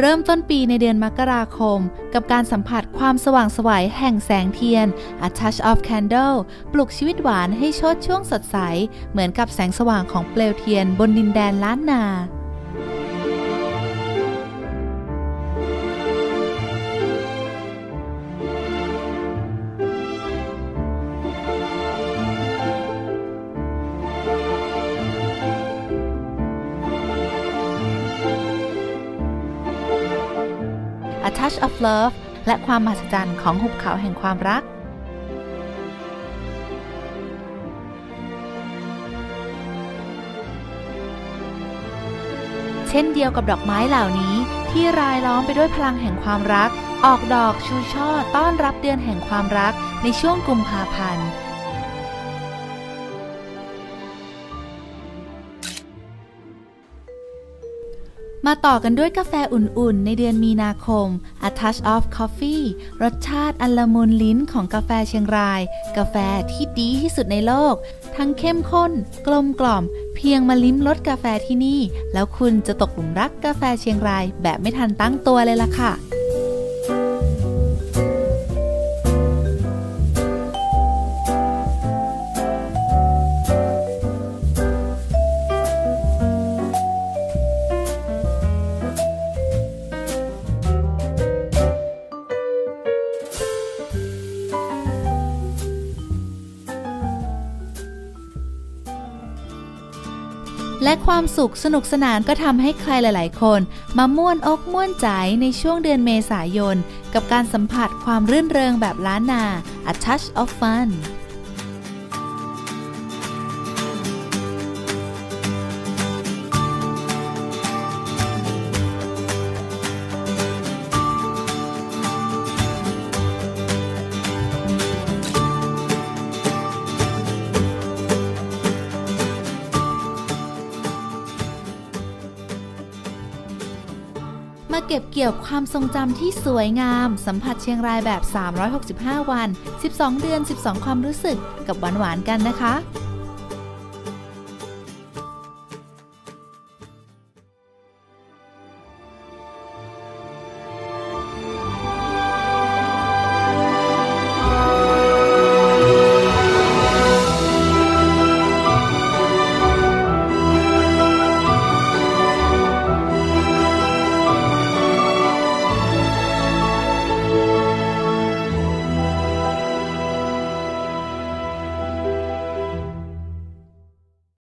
เริ่มต้นปีในเดือนมกราคม กับการสัมผัสความสว่างสวยแห่งแสงเทียน A Touch of Candle ปลุกชีวิตหวานให้ชดช่วงสดใส เหมือนกับแสงสว่างของเปลวเทียนบนดินแดนล้านนา Touch of Love และความมหัศจรรย์ของหุบเขาแห่งความรัก เช่นเดียวกับดอกไม้เหล่านี้ที่รายล้อมไปด้วยพลังแห่งความรัก ออกดอกชูช่อต้อนรับเดือนแห่งความรักในช่วงกุมภาพันธ์ มาต่อกันด้วยกาแฟอุ่นๆ ในเดือนมีนาคม A Touch of Coffee รสชาติอัละมุนลิ้นของกาแฟเชียงราย กาแฟที่ดีที่สุดในโลก ทั้งเข้มข้น กลมกล่อม เพียงมาลิ้มรสกาแฟที่นี่ แล้วคุณจะตกหลุมรักกาแฟเชียงรายแบบไม่ทันตั้งตัวเลยล่ะค่ะ และความสุขสนุกสนานก็ทำให้ใครหลาย ๆ คน มาม่วนอกม่วนใจในช่วงเดือนเมษายน กับการสัมผัสความรื่นเริงแบบล้านนา A Touch of Fun มาเก็บเกี่ยวความทรงจำที่สวยงาม สัมผัสเชียงรายแบบ 365 วัน 12 เดือน 12 ความรู้สึกกับหวานๆกันนะคะ